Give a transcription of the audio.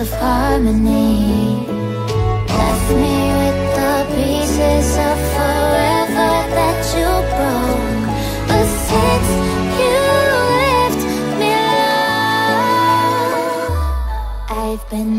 of harmony. Left me with the pieces of forever that you broke. But since you left me alone I've been